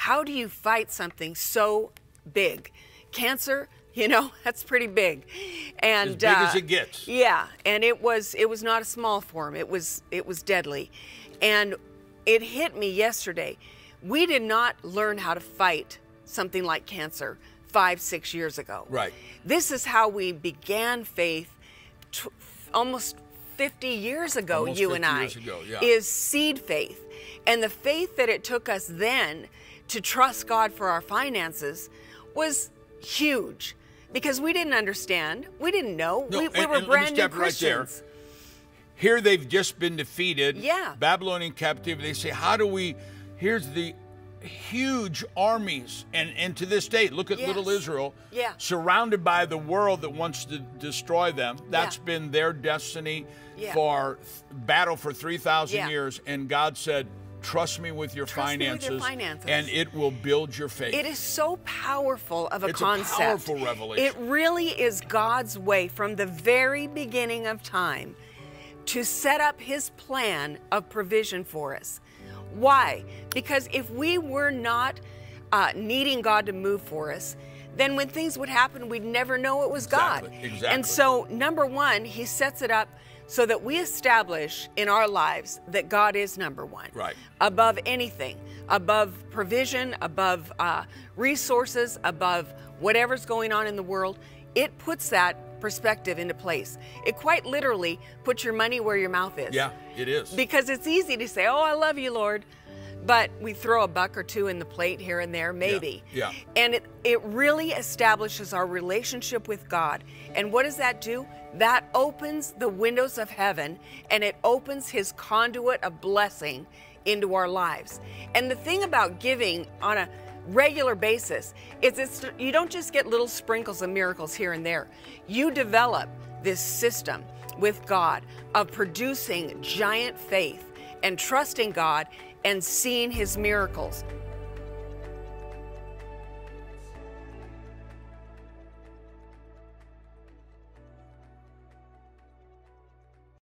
how do you fight something so big? Cancer, you know, that's pretty big. And As big as uh, it gets. Yeah, and it was it was not a small form. It was it was deadly. And it hit me yesterday. We did not learn how to fight something like cancer 5 6 years ago. Right. This is how we began faith almost 50 years ago, Almost you and I. years ago, yeah. Is seed faith. And the faith that it took us then to trust God for our finances was huge because we didn't understand. We didn't know. No, we, we and- were and brand new stop right. Christians. Here they've just been defeated. Yeah. Babylonian captivity. They say, how do we? Here's the huge armies, and and to this day, look at Yes. little Israel, Yeah. surrounded by the world that wants to destroy them. That's Yeah. been their destiny Yeah. for battle for three thousand Yeah. years, and God said. Trust me with your Trust me with finances, your finances." and it will build your faith. It is so powerful of a It's a concept. powerful revelation. It really is God's way from the very beginning of time to set up his plan of provision for us. Why? Because if we were not uh, needing God to move for us, then when things would happen, we'd never know it was God. Exactly, exactly. And so, number one, he sets it up so that we establish in our lives that God is number one Right. above anything, above provision, above uh, resources, above whatever's going on in the world. It puts that perspective into place. It quite literally puts your money where your mouth is. yeah, it is. Because it's easy to say, Oh, I love you, Lord. But we throw a buck or two in the plate here and there, maybe. yeah. And it, it really establishes our relationship with God. And what does that do? That opens the windows of heaven and it opens his conduit of blessing into our lives. And the thing about giving on a regular basis is it's you don't just get little sprinkles of miracles here and there. You develop this system with God of producing giant faith and trusting God and seeing his miracles